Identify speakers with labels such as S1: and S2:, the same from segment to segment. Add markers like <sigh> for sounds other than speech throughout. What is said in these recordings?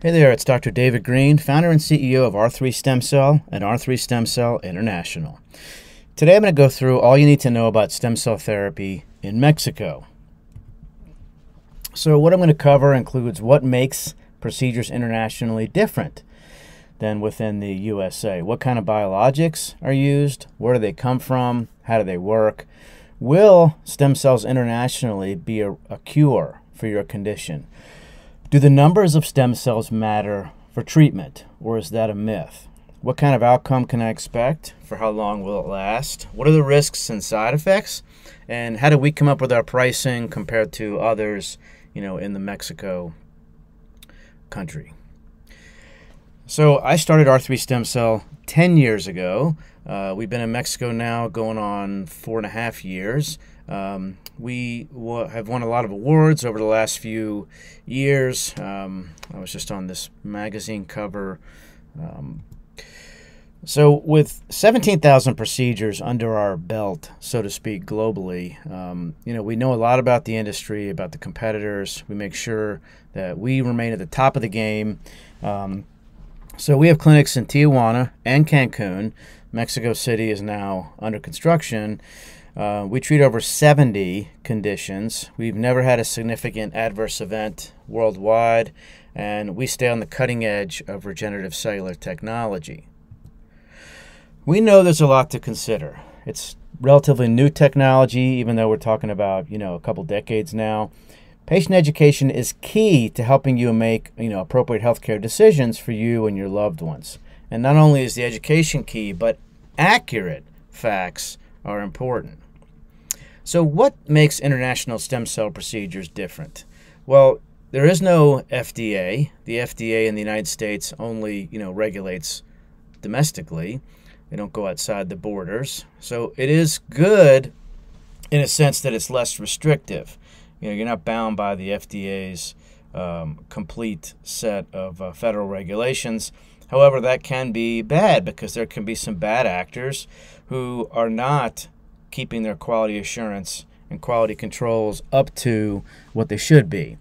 S1: Hey there, it's Dr. David Greene, founder and CEO of R3 Stem Cell and R3 Stem Cell International. Today I'm going to go through all you need to know about stem cell therapy in Mexico. So, what I'm going to cover includes what makes procedures internationally different than within the USA. What kind of biologics are used? Where do they come from? How do they work? Will stem cells internationally be a, a cure for your condition? Do the numbers of stem cells matter for treatment, or is that a myth? What kind of outcome can I expect? For how long will it last? What are the risks and side effects? And how do we come up with our pricing compared to others, you know, in the Mexico country? So I started R3 Stem Cell 10 years ago. Uh, we've been in Mexico now going on four and a half years. Um, we have won a lot of awards over the last few years. Um, I was just on this magazine cover. Um, so, with 17,000 procedures under our belt, so to speak, globally, um, you know, we know a lot about the industry, about the competitors. We make sure that we remain at the top of the game. Um, so, we have clinics in Tijuana and Cancun. Mexico City is now under construction. Uh, we treat over 70 conditions. We've never had a significant adverse event worldwide, and we stay on the cutting edge of regenerative cellular technology. We know there's a lot to consider. It's relatively new technology, even though we're talking about, you know, a couple decades now. Patient education is key to helping you make, you know, appropriate healthcare decisions for you and your loved ones. And not only is the education key, but accurate facts are important. So, what makes international stem cell procedures different? Well, there is no FDA. The FDA in the United States only, you know, regulates domestically. They don't go outside the borders. So it is good in a sense that it's less restrictive. You know, you're not bound by the FDA's um, complete set of uh, federal regulations. However, that can be bad because there can be some bad actors who are not keeping their quality assurance and quality controls up to what they should be.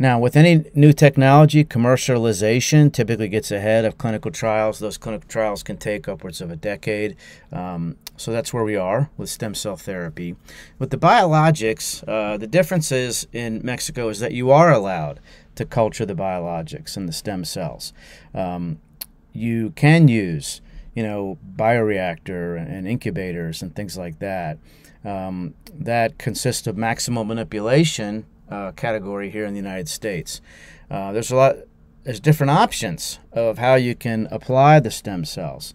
S1: Now, with any new technology, commercialization typically gets ahead of clinical trials. Those clinical trials can take upwards of a decade. Um, so that's where we are with stem cell therapy. With the biologics, uh, the difference is in Mexico is that you are allowed to culture the biologics and the stem cells. Um, you can use you know, bioreactor and incubators and things like that. Um, that consists of maximal manipulation uh, category here in the United States. Uh, there's a lot, there's different options of how you can apply the stem cells.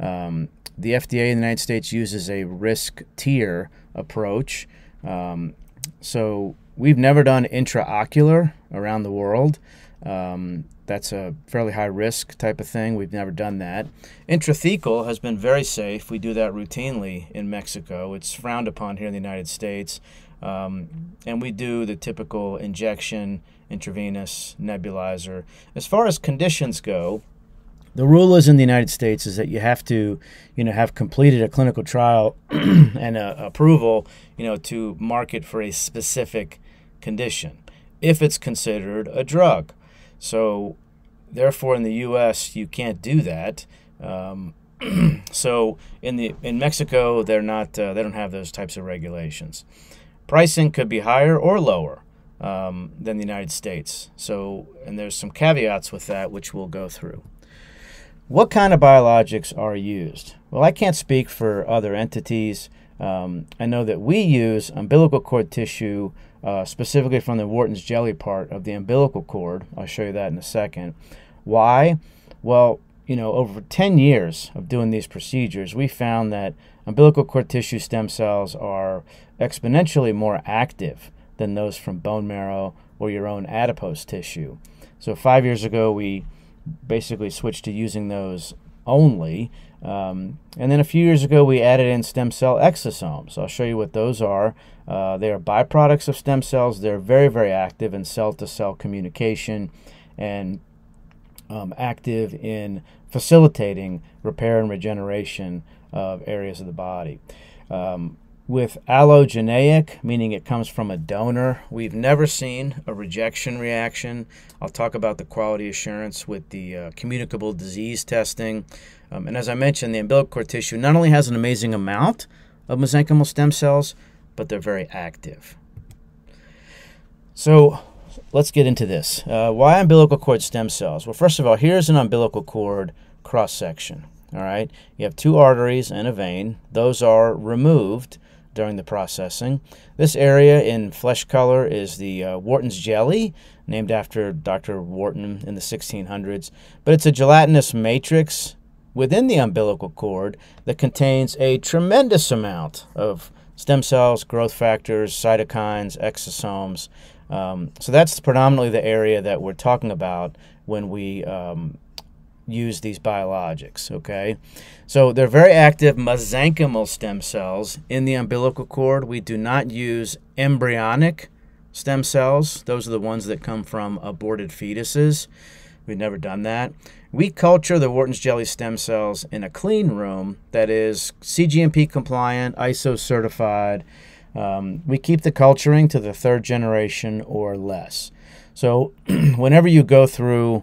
S1: Um, the FDA in the United States uses a risk tier approach. Um, so we've never done intraocular around the world. Um, that's a fairly high risk type of thing. We've never done that. Intrathecal has been very safe. We do that routinely in Mexico. It's frowned upon here in the United States. Um, and we do the typical injection, intravenous, nebulizer. As far as conditions go, the rule is in the United States is that you have to, you know, have completed a clinical trial <clears throat> and a, approval, you know, to market for a specific condition if it's considered a drug. So, therefore, in the U.S., you can't do that. Um, <clears throat> so, in the in Mexico, they're not uh, they don't have those types of regulations. Pricing could be higher or lower um, than the United States. So, and there's some caveats with that, which we'll go through. What kind of biologics are used? Well, I can't speak for other entities. Um, I know that we use umbilical cord tissue uh, specifically from the Wharton's jelly part of the umbilical cord. I'll show you that in a second. Why? Well, you know, over 10 years of doing these procedures, we found that umbilical cord tissue stem cells are exponentially more active than those from bone marrow or your own adipose tissue. So, five years ago, we basically switched to using those only. Um, and then a few years ago, we added in stem cell exosomes. I'll show you what those are. Uh, they are byproducts of stem cells. They're very, very active in cell to cell communication and um, active in facilitating repair and regeneration of areas of the body. Um, with allogeneic, meaning it comes from a donor, we've never seen a rejection reaction. I'll talk about the quality assurance with the uh, communicable disease testing. Um, and as I mentioned, the umbilical cord tissue not only has an amazing amount of mesenchymal stem cells, but they're very active. So let's get into this. Uh, why umbilical cord stem cells? Well, first of all, here's an umbilical cord cross section. All right, you have two arteries and a vein. Those are removed during the processing. This area in flesh color is the uh, Wharton's jelly, named after Dr. Wharton in the 1600s. But it's a gelatinous matrix within the umbilical cord that contains a tremendous amount of stem cells, growth factors, cytokines, exosomes. Um, so that's predominantly the area that we're talking about when we um, use these biologics, okay? So they're very active mesenchymal stem cells in the umbilical cord. We do not use embryonic stem cells. Those are the ones that come from aborted fetuses. We've never done that. We culture the Wharton's jelly stem cells in a clean room that is CGMP compliant, ISO certified. Um, we keep the culturing to the third generation or less. So <clears throat> whenever you go through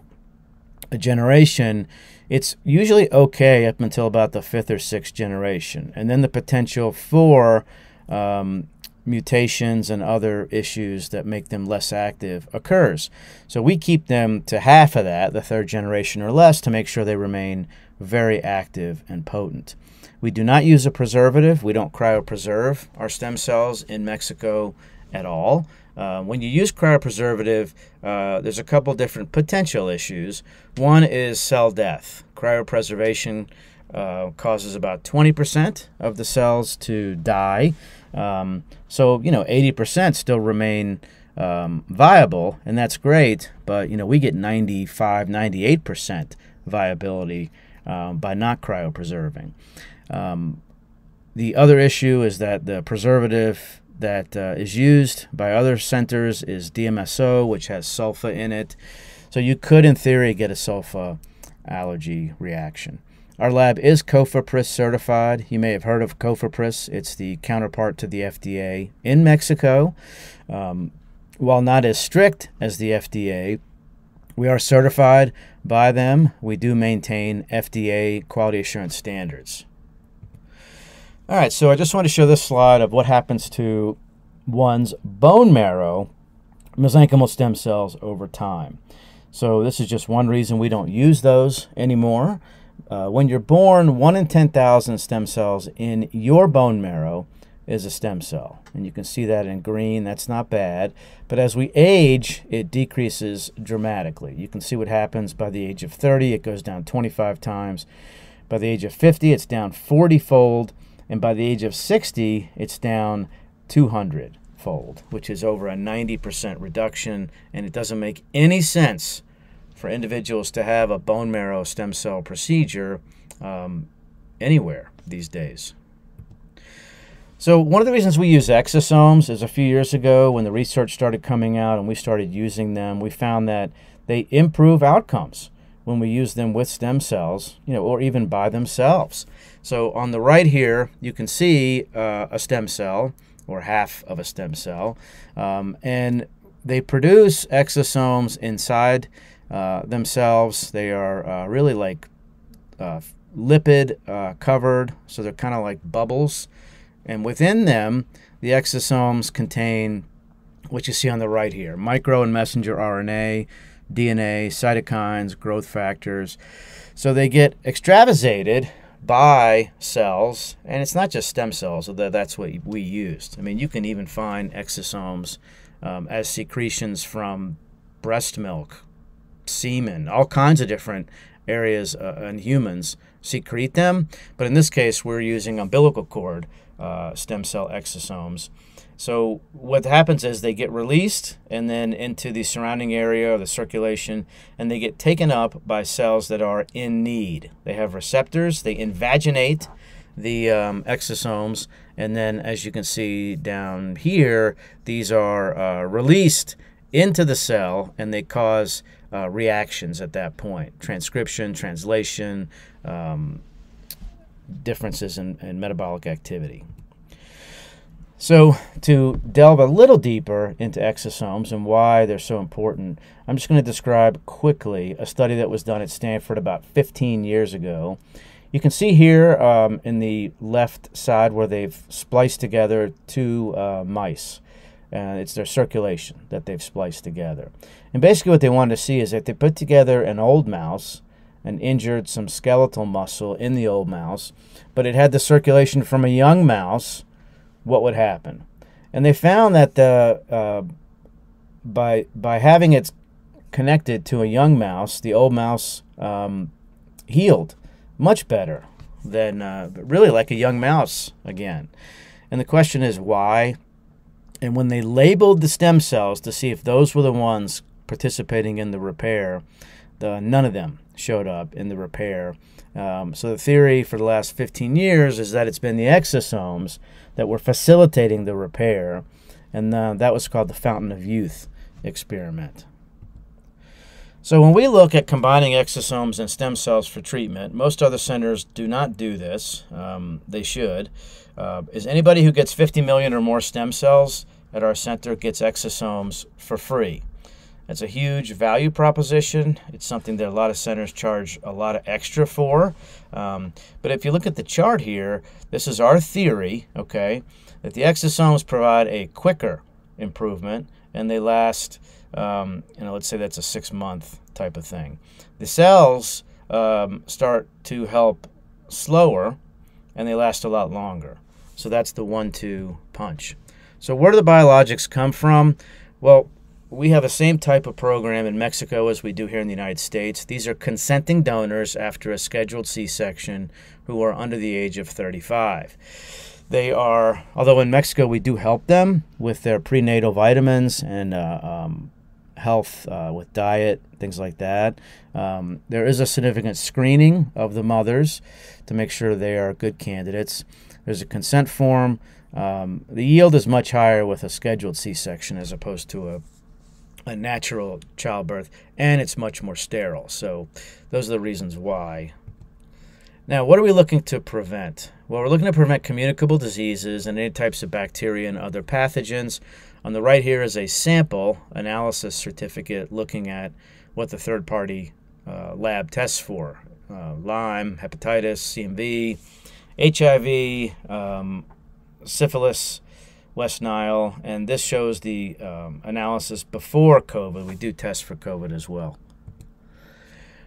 S1: a generation, it's usually okay up until about the fifth or sixth generation. And then the potential for um, mutations and other issues that make them less active occurs. So we keep them to half of that, the third generation or less, to make sure they remain very active and potent. We do not use a preservative. We don't cryopreserve our stem cells in Mexico at all. Uh, when you use cryopreservative, uh, there's a couple different potential issues. One is cell death. Cryopreservation uh, causes about 20% of the cells to die. Um, so, you know, 80% still remain um, viable, and that's great, but, you know, we get 95, 98% viability um, by not cryopreserving. Um, the other issue is that the preservative that uh, is used by other centers is DMSO, which has sulfa in it. So you could, in theory, get a sulfa allergy reaction. Our lab is COFEPRIS certified. You may have heard of COFEPRIS. It's the counterpart to the FDA in Mexico. Um, while not as strict as the FDA, we are certified by them. We do maintain FDA quality assurance standards. All right, so I just want to show this slide of what happens to one's bone marrow mesenchymal stem cells over time. So this is just one reason we don't use those anymore. Uh, when you're born, 1 in 10,000 stem cells in your bone marrow is a stem cell. And you can see that in green. That's not bad. But as we age, it decreases dramatically. You can see what happens by the age of 30. It goes down 25 times. By the age of 50, it's down 40-fold and by the age of 60, it's down 200 fold, which is over a 90% reduction. And it doesn't make any sense for individuals to have a bone marrow stem cell procedure um, anywhere these days. So one of the reasons we use exosomes is a few years ago when the research started coming out and we started using them, we found that they improve outcomes when we use them with stem cells, you know, or even by themselves. So on the right here, you can see uh, a stem cell or half of a stem cell, um, and they produce exosomes inside uh, themselves. They are uh, really like uh, lipid uh, covered, so they're kind of like bubbles. And within them, the exosomes contain what you see on the right here micro and messenger RNA, DNA, cytokines, growth factors. So they get extravasated by cells, and it's not just stem cells, although that's what we used. I mean, you can even find exosomes um, as secretions from breast milk, semen, all kinds of different areas uh, in humans secrete them. But in this case, we're using umbilical cord uh, stem cell exosomes. So what happens is they get released and then into the surrounding area or the circulation, and they get taken up by cells that are in need. They have receptors. They invaginate the um, exosomes, and then as you can see down here, these are uh, released into the cell, and they cause uh, reactions at that point: transcription, translation, um, differences in, in metabolic activity. So, to delve a little deeper into exosomes and why they're so important, I'm just going to describe quickly a study that was done at Stanford about 15 years ago. You can see here um, in the left side where they've spliced together two uh, mice. Uh, it's their circulation that they've spliced together. And basically, what they wanted to see is that they put together an old mouse and injured some skeletal muscle in the old mouse, but it had the circulation from a young mouse what would happen. And they found that the, uh, by, by having it connected to a young mouse, the old mouse um, healed much better than uh, really like a young mouse again. And the question is why? And when they labeled the stem cells to see if those were the ones participating in the repair, the, none of them showed up in the repair. Um, so the theory for the last 15 years is that it's been the exosomes that were facilitating the repair, and uh, that was called the Fountain of Youth experiment. So when we look at combining exosomes and stem cells for treatment, most other centers do not do this. Um, they should. Uh, is anybody who gets 50 million or more stem cells at our center gets exosomes for free? It's a huge value proposition. It's something that a lot of centers charge a lot of extra for. Um, but if you look at the chart here, this is our theory, okay, that the exosomes provide a quicker improvement and they last, um, you know, let's say that's a six month type of thing. The cells um, start to help slower and they last a lot longer. So that's the one two punch. So, where do the biologics come from? Well, we have the same type of program in Mexico as we do here in the United States. These are consenting donors after a scheduled C section who are under the age of 35. They are, although in Mexico we do help them with their prenatal vitamins and uh, um, health uh, with diet, things like that. Um, there is a significant screening of the mothers to make sure they are good candidates. There's a consent form. Um, the yield is much higher with a scheduled C section as opposed to a a natural childbirth, and it's much more sterile. So, those are the reasons why. Now, what are we looking to prevent? Well, we're looking to prevent communicable diseases and any types of bacteria and other pathogens. On the right here is a sample analysis certificate looking at what the third party uh, lab tests for uh, Lyme, hepatitis, CMV, HIV, um, syphilis, West Nile, and this shows the um, analysis before COVID. We do test for COVID as well.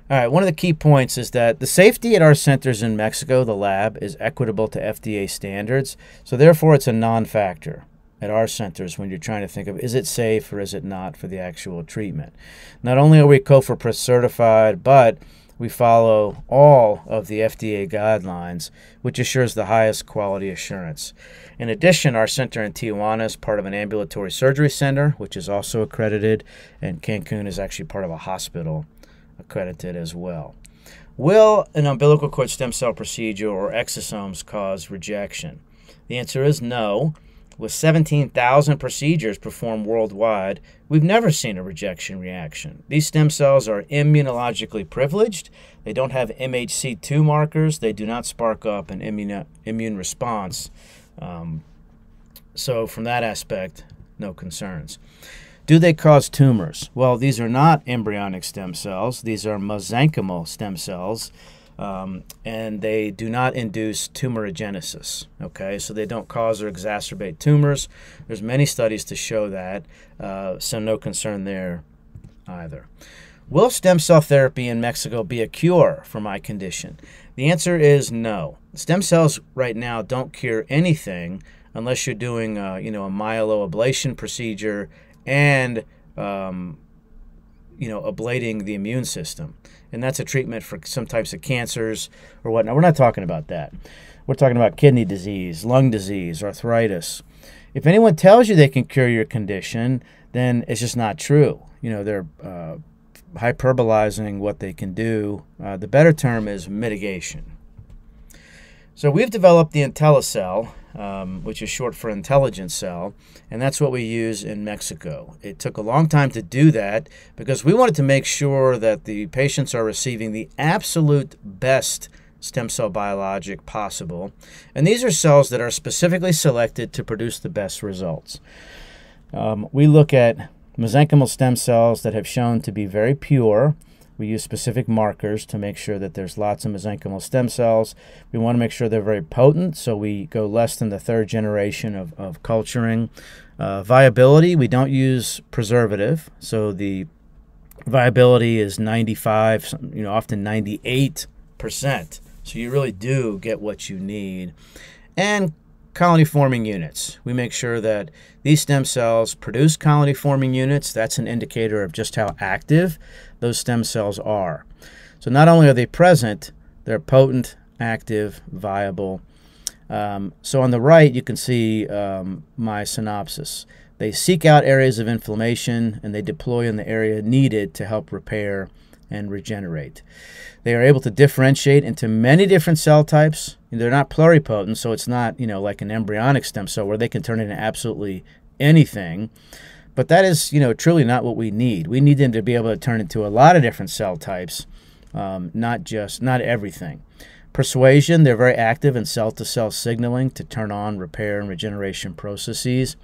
S1: All right, one of the key points is that the safety at our centers in Mexico, the lab, is equitable to FDA standards. So, therefore, it's a non factor at our centers when you're trying to think of is it safe or is it not for the actual treatment. Not only are we COFEPRIS certified, but we follow all of the FDA guidelines, which assures the highest quality assurance. In addition, our center in Tijuana is part of an ambulatory surgery center, which is also accredited, and Cancun is actually part of a hospital accredited as well. Will an umbilical cord stem cell procedure or exosomes cause rejection? The answer is no. With 17,000 procedures performed worldwide, we've never seen a rejection reaction. These stem cells are immunologically privileged. They don't have MHC2 markers. They do not spark up an immune, immune response. Um, so, from that aspect, no concerns. Do they cause tumors? Well, these are not embryonic stem cells, these are mesenchymal stem cells um, and they do not induce tumorigenesis. Okay, so they don't cause or exacerbate tumors. There's many studies to show that, uh, so no concern there either. Will stem cell therapy in Mexico be a cure for my condition? The answer is no. Stem cells right now don't cure anything unless you're doing, a, you know, a myeloablation procedure and um, you know, ablating the immune system. And that's a treatment for some types of cancers or whatnot. We're not talking about that. We're talking about kidney disease, lung disease, arthritis. If anyone tells you they can cure your condition, then it's just not true. You know, they're uh, hyperbolizing what they can do. Uh, the better term is mitigation. So we've developed the IntelliCell, um, which is short for intelligence cell, and that's what we use in Mexico. It took a long time to do that because we wanted to make sure that the patients are receiving the absolute best stem cell biologic possible. And these are cells that are specifically selected to produce the best results. Um, we look at mesenchymal stem cells that have shown to be very pure. We use specific markers to make sure that there's lots of mesenchymal stem cells. We want to make sure they're very potent, so we go less than the third generation of, of culturing. Uh, viability, we don't use preservative, so the viability is 95, you know, often 98%. So you really do get what you need. And colony forming units. We make sure that these stem cells produce colony forming units. That's an indicator of just how active those stem cells are. So not only are they present, they're potent, active, viable. Um, so on the right, you can see um, my synopsis. They seek out areas of inflammation and they deploy in the area needed to help repair and regenerate. They are able to differentiate into many different cell types. They're not pluripotent, so it's not, you know, like an embryonic stem cell where they can turn into absolutely anything. But that is, you know, truly not what we need. We need them to be able to turn into a lot of different cell types, um, not just, not everything. Persuasion, they're very active in cell to cell signaling to turn on repair and regeneration processes.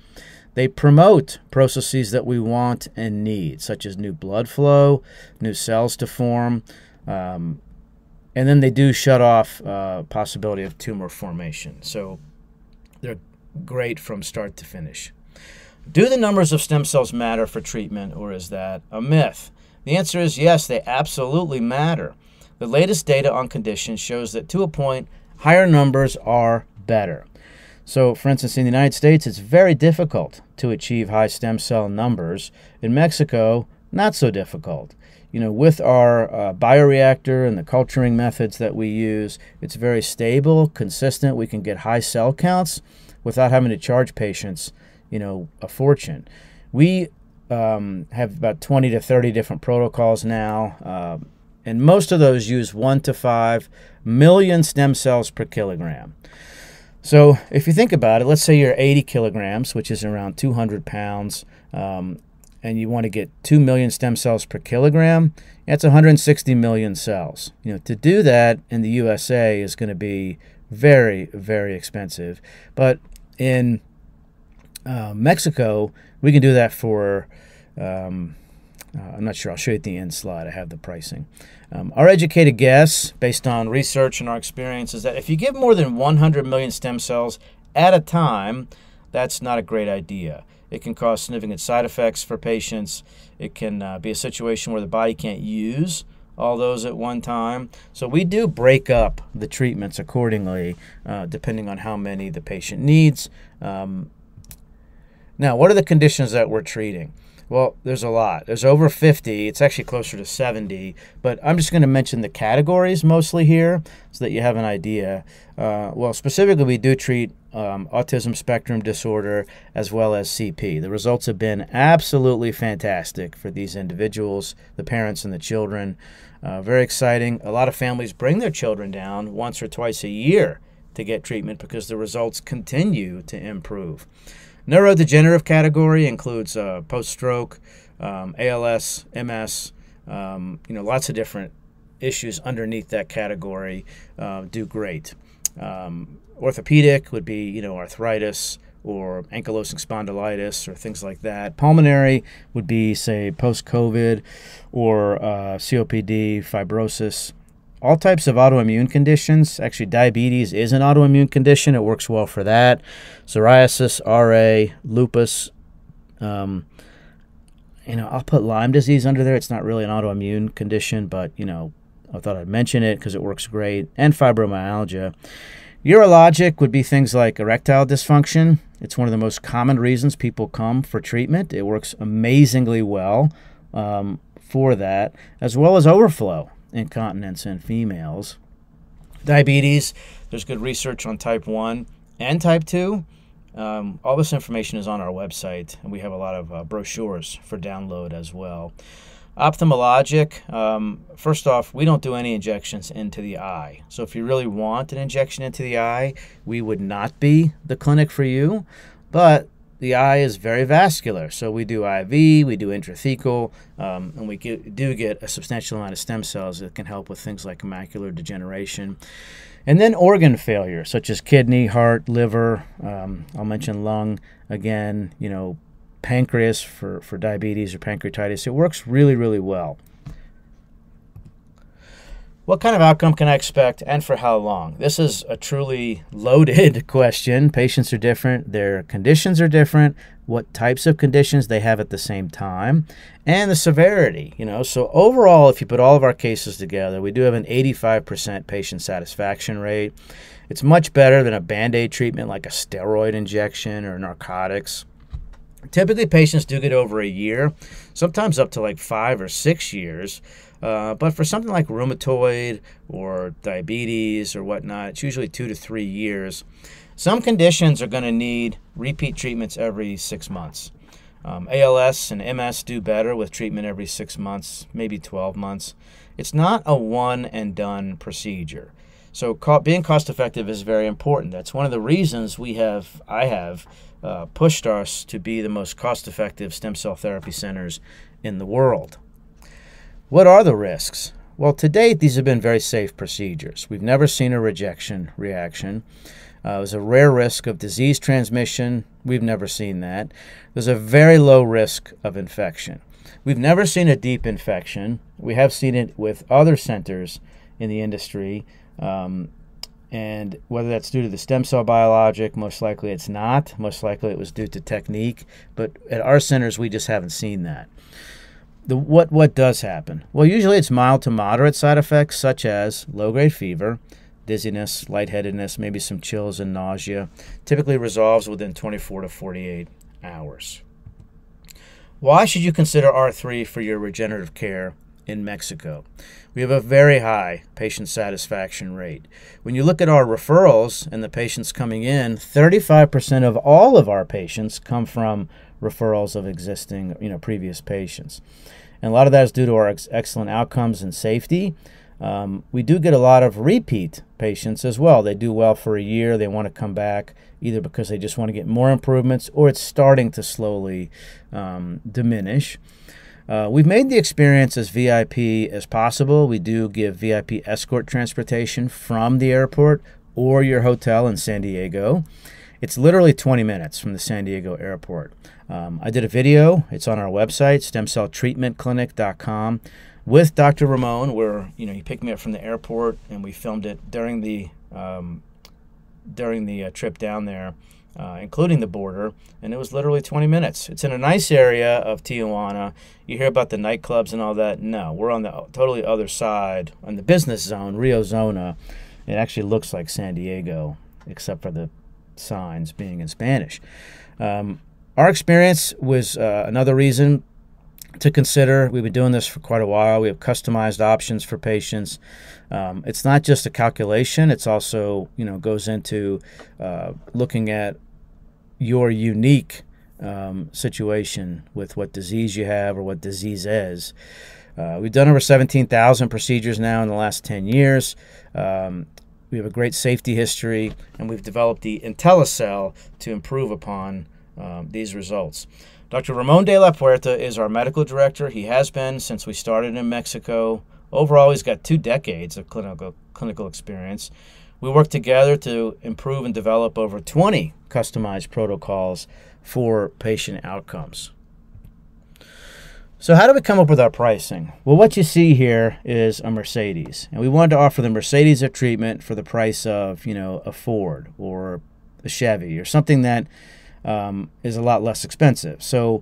S1: They promote processes that we want and need, such as new blood flow, new cells to form, um, and then they do shut off uh, possibility of tumor formation. So they're great from start to finish. Do the numbers of stem cells matter for treatment, or is that a myth? The answer is yes, they absolutely matter. The latest data on conditions shows that to a point, higher numbers are better. So, for instance, in the United States, it's very difficult to achieve high stem cell numbers. In Mexico, not so difficult. You know, with our uh, bioreactor and the culturing methods that we use, it's very stable, consistent. We can get high cell counts without having to charge patients, you know, a fortune. We um, have about 20 to 30 different protocols now, uh, and most of those use one to five million stem cells per kilogram. So if you think about it, let's say you're 80 kilograms, which is around 200 pounds, um, and you want to get 2 million stem cells per kilogram, that's 160 million cells. You know, to do that in the USA is going to be very, very expensive. But in uh, Mexico, we can do that for um, uh, I'm not sure. I'll show you at the end slide. I have the pricing. Um, our educated guess, based on research and our experience, is that if you give more than 100 million stem cells at a time, that's not a great idea. It can cause significant side effects for patients. It can uh, be a situation where the body can't use all those at one time. So we do break up the treatments accordingly, uh, depending on how many the patient needs. Um, now, what are the conditions that we're treating? Well, there's a lot. There's over 50. It's actually closer to 70. But I'm just going to mention the categories mostly here so that you have an idea. Uh, well, specifically, we do treat um, autism spectrum disorder as well as CP. The results have been absolutely fantastic for these individuals, the parents and the children. Uh, very exciting. A lot of families bring their children down once or twice a year to get treatment because the results continue to improve. Neurodegenerative category includes uh, post-stroke, um, ALS, MS, um, you know, lots of different issues underneath that category uh, do great. Um, orthopedic would be, you know, arthritis or ankylosing spondylitis or things like that. Pulmonary would be, say, post-COVID or uh, COPD, fibrosis, all types of autoimmune conditions. Actually, diabetes is an autoimmune condition. It works well for that. Psoriasis, RA, lupus. Um, you know, I'll put Lyme disease under there. It's not really an autoimmune condition, but you know, I thought I'd mention it because it works great. And fibromyalgia. Urologic would be things like erectile dysfunction. It's one of the most common reasons people come for treatment. It works amazingly well um, for that, as well as overflow incontinence in females. Diabetes, there's good research on type 1 and type 2. Um, all this information is on our website, and we have a lot of uh, brochures for download as well. Ophthalmologic, um, first off, we don't do any injections into the eye. So if you really want an injection into the eye, we would not be the clinic for you. But the eye is very vascular. So we do IV, we do intrathecal, um, and we get, do get a substantial amount of stem cells that can help with things like macular degeneration. And then organ failure, such as kidney, heart, liver. Um, I'll mention lung again. You know, pancreas for, for diabetes or pancreatitis. It works really, really well. What kind of outcome can I expect and for how long? This is a truly <laughs> loaded question. Patients are different, their conditions are different, what types of conditions they have at the same time, and the severity, you know. So overall, if you put all of our cases together, we do have an 85% patient satisfaction rate. It's much better than a band-aid treatment like a steroid injection or narcotics. Typically, patients do get over a year, sometimes up to like five or six years. Uh, but for something like rheumatoid or diabetes or whatnot, it's usually two to three years. Some conditions are going to need repeat treatments every six months. Um, ALS and MS do better with treatment every six months, maybe 12 months. It's not a one and done procedure. So being cost effective is very important. That's one of the reasons we have, I have, uh, pushed us to be the most cost effective stem cell therapy centers in the world. What are the risks? Well, to date, these have been very safe procedures. We've never seen a rejection reaction. Uh, there's a rare risk of disease transmission. We've never seen that. There's a very low risk of infection. We've never seen a deep infection. We have seen it with other centers in the industry. Um, and whether that's due to the stem cell biologic, most likely it's not. Most likely it was due to technique. But at our centers, we just haven't seen that. The, what, what does happen? Well, usually it's mild to moderate side effects, such as low grade fever, dizziness, lightheadedness, maybe some chills and nausea. Typically resolves within 24 to 48 hours. Why should you consider R3 for your regenerative care in Mexico? We have a very high patient satisfaction rate. When you look at our referrals and the patients coming in, 35% of all of our patients come from referrals of existing, you know, previous patients. And a lot of that is due to our ex- excellent outcomes and safety. Um, we do get a lot of repeat patients as well. They do well for a year, they want to come back either because they just want to get more improvements or it's starting to slowly um, diminish. Uh, we've made the experience as VIP as possible. We do give VIP escort transportation from the airport or your hotel in San Diego. It's literally 20 minutes from the San Diego airport. Um, I did a video. It's on our website, stemcelltreatmentclinic.com, with Dr. Ramon, where you know he picked me up from the airport and we filmed it during the um, during the uh, trip down there, uh, including the border, and it was literally 20 minutes. It's in a nice area of Tijuana. You hear about the nightclubs and all that. No, we're on the totally other side, on the business zone, Rio Zona. It actually looks like San Diego, except for the signs being in Spanish. Um, our experience was uh, another reason to consider. We've been doing this for quite a while. We have customized options for patients. Um, it's not just a calculation. It's also you know goes into uh, looking at your unique um, situation with what disease you have or what disease is. Uh, we've done over 17,000 procedures now in the last 10 years. Um, we have a great safety history, and we've developed the IntelliCell to improve upon um, these results. Dr. Ramon de la Puerta is our medical director. He has been since we started in Mexico. Overall, he's got two decades of clinical clinical experience. We work together to improve and develop over 20 customized protocols for patient outcomes. So, how do we come up with our pricing? Well, what you see here is a Mercedes, and we wanted to offer the Mercedes of treatment for the price of, you know, a Ford or a Chevy or something that um, is a lot less expensive. So,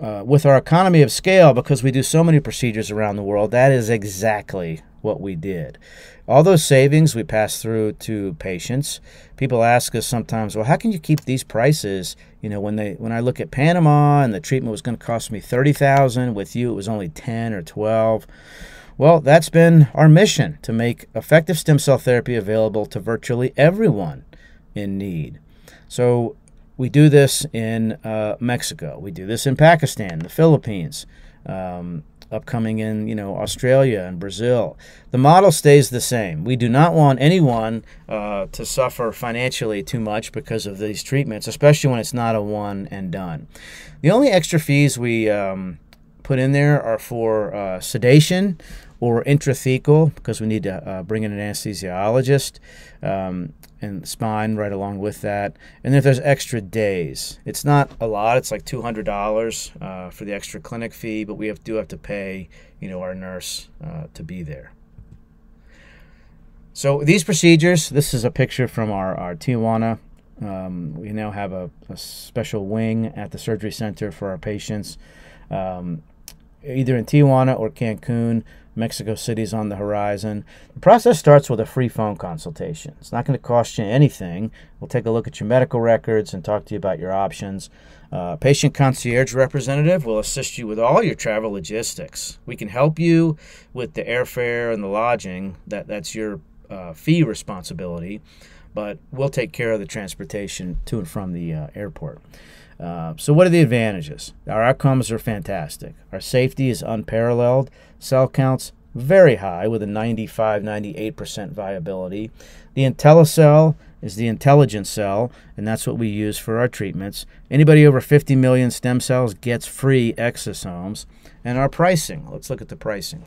S1: uh, with our economy of scale, because we do so many procedures around the world, that is exactly what we did. All those savings we pass through to patients. People ask us sometimes, well, how can you keep these prices? You know, when they when I look at Panama and the treatment was going to cost me thirty thousand, with you it was only ten or twelve. Well, that's been our mission to make effective stem cell therapy available to virtually everyone in need. So we do this in uh, Mexico. We do this in Pakistan, the Philippines. Um, upcoming in you know Australia and Brazil. The model stays the same. We do not want anyone uh, to suffer financially too much because of these treatments, especially when it's not a one and done. The only extra fees we um, put in there are for uh, sedation or intrathecal because we need to uh, bring in an anesthesiologist. Um, and spine right along with that. And if there's extra days, it's not a lot. It's like two hundred dollars uh, for the extra clinic fee, but we have, do have to pay, you know, our nurse uh, to be there. So these procedures, this is a picture from our, our Tijuana. Um, we now have a, a, special wing at the surgery center for our patients, um, either in Tijuana or Cancun. Mexico City's on the horizon. The process starts with a free phone consultation. It's not going to cost you anything. We'll take a look at your medical records and talk to you about your options. Uh, patient concierge representative will assist you with all your travel logistics. We can help you with the airfare and the lodging. That that's your uh, fee responsibility, but we'll take care of the transportation to and from the uh, airport. Uh, so, what are the advantages? Our outcomes are fantastic. Our safety is unparalleled. Cell counts very high with a 95 98% viability. The IntelliCell is the intelligent cell, and that's what we use for our treatments. Anybody over 50 million stem cells gets free exosomes. And our pricing let's look at the pricing.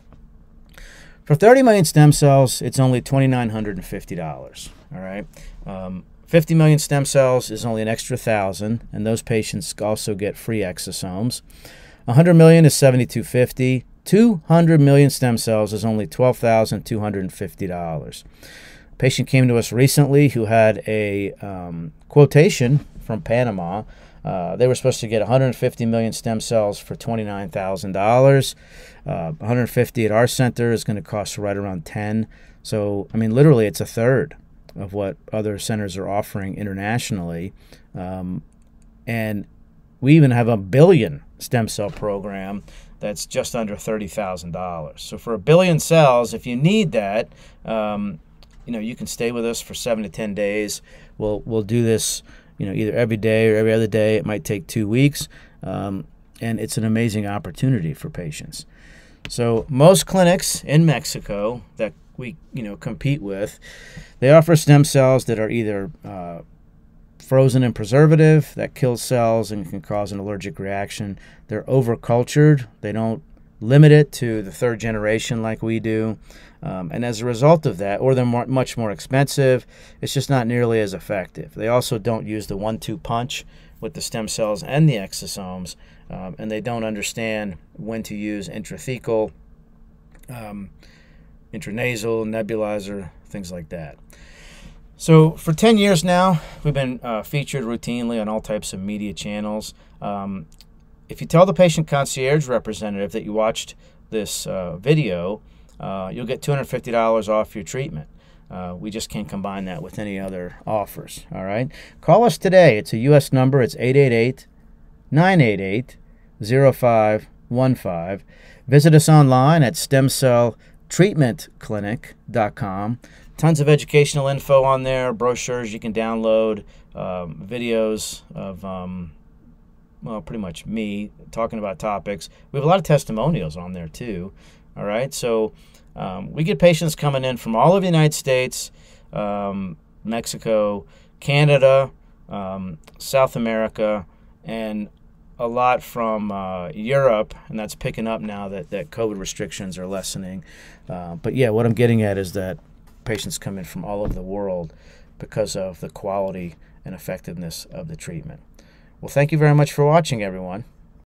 S1: For 30 million stem cells, it's only $2,950. All right. Um, 50 million stem cells is only an extra thousand, and those patients also get free exosomes. 100 million is 7250. 200 million stem cells is only $12,250. A patient came to us recently who had a um, quotation from Panama. Uh, they were supposed to get 150 million stem cells for $29,000. Uh, 150 at our center is going to cost right around 10. So, I mean, literally, it's a third of what other centers are offering internationally. Um, and we even have a billion stem cell program that's just under $30,000. So for a billion cells, if you need that, um, you know, you can stay with us for seven to 10 days. We'll, we'll do this, you know, either every day or every other day. It might take two weeks. Um, and it's an amazing opportunity for patients. So most clinics in Mexico that we you know compete with, they offer stem cells that are either uh, frozen in preservative that kills cells and can cause an allergic reaction. They're overcultured. They don't limit it to the third generation like we do. Um, and as a result of that, or they're more, much more expensive, it's just not nearly as effective. They also don't use the one two punch with the stem cells and the exosomes, um, and they don't understand when to use intrathecal. Um, intranasal, nebulizer, things like that. So for 10 years now, we've been uh, featured routinely on all types of media channels. Um, if you tell the patient concierge representative that you watched this uh, video, uh, you'll get $250 off your treatment. Uh, we just can't combine that with any other offers. All right. Call us today. It's a U.S. number. It's 888 988 0515. Visit us online at stem cell treatmentclinic.com. Tons of educational info on there, brochures you can download, um, videos of, um, well, pretty much me talking about topics. We have a lot of testimonials on there too. All right, so um, we get patients coming in from all over the United States, um, Mexico, Canada, um, South America, and a lot from uh, Europe, and that's picking up now that, that COVID restrictions are lessening. Uh, but yeah, what I'm getting at is that patients come in from all over the world because of the quality and effectiveness of the treatment. Well, thank you very much for watching, everyone.